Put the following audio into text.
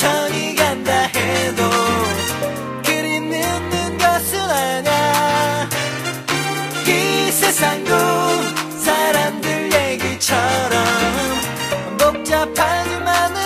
천천히 간다 해도 그리 늦는 것은 아냐 이 세상도 사람들 얘기처럼 복잡하지만은